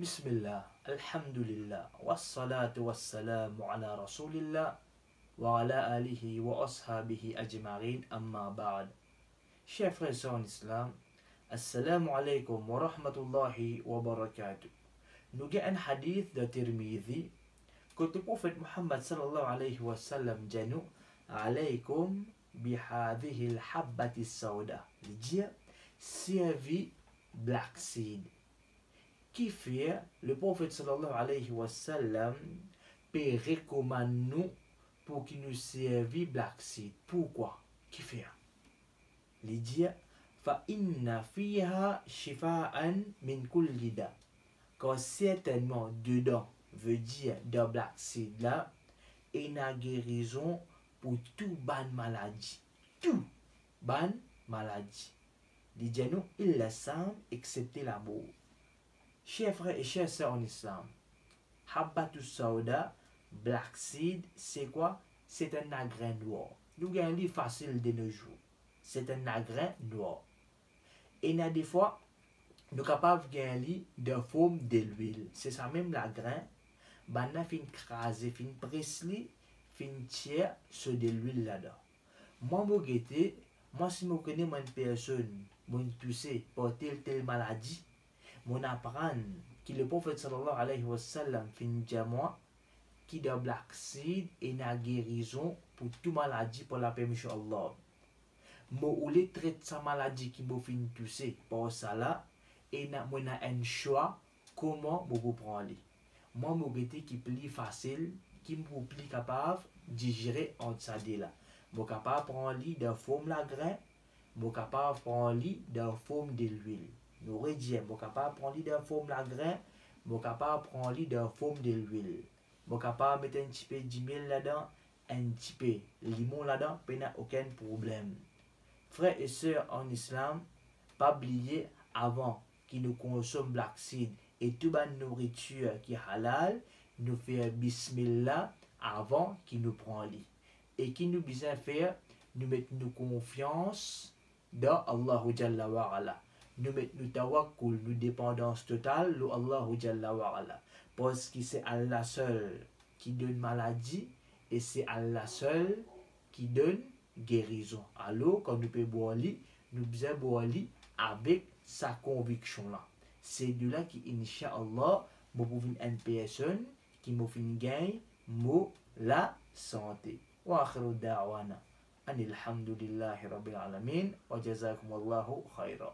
بسم الله الحمد لله والصلاة والسلام على رسول الله وعلى آله وأصحابه أجمعين أما بعد شيخ ريسون إسلام السلام عليكم ورحمة الله وبركاته نجاء حديث ذا ترميذي كتب أفت محمد صلى الله عليه وسلم جنو عليكم بهذه الحبة السوداء لجيا سيفي بلاك سيد qui fait le prophète sallallahu alayhi wa sallam recommande nous pour qu'il nous serve Black Seed. Pourquoi? Qui fait Il dit Fa inna fiha shifa'an min kulli da. Car certainement dedans veut dire dans Black Seed là, il y a guérison pour tout ban maladie. Tout ban maladie. Il dit nous, il le semble excepté la mort. Chers frères et chers sœurs en islam, Habbatou Sauda, Black Seed, c'est quoi? C'est un agrin noir. Nous gagnons facile de nos jours. C'est un agrin noir. Et il y a des fois, nous capables de gagner de forme de l'huile. C'est ça même l'agrin. Ben, on fin craser, fin presser, fin tirer sur de l'huile là-dedans. Moi, moi, moi, si je connais une personne, mon toussé, pour telle telle maladie, Moun apran ki le profet sallallahu alayhi wa sallam fin djamwa ki de blaksid e na gerizon pou tou maladi pou la pemisyon Allah. Mou ou le tret sa maladi ki mou fin tuse pou sa la e na mou na en chwa koman mou pou pran li. Mou mou gete ki pli fasil ki mou pli kapav digire an sa de la. Mou kapav pran li de fom la gren, mou kapav pran li de fom de l'huil. Nous redire mo capable prendre lit de forme la grain mo capable prendre lit de forme de l'huile mo capable mettre un petit peu d'huile là-dedans un petit peu limon là-dedans pas aucun problème frères et sœurs en islam, pas oublier avant qu'ils nous consomment black et toute la nourriture qui est halal, nous faire bismillah avant qu'ils nous prennent lit. Et qui nous besoin faire, nous mettre nos confiance dans Allah wa ala nous mettre nous tawakkul, nous dépendance totale, le Allahu Jalla wa ala. Parce que c'est Allah seul qui donne maladie et c'est Allah seul qui donne guérison. Alors, quand nous pouvons boire nous devons boire avec sa conviction là. C'est de là qui, Inch'Allah, nous pouvons une personne qui nous fait gagner la santé. Wa akhiru da'wana. Anilhamdulillahi rabbil alamin. Wa jazakumullahu khairan.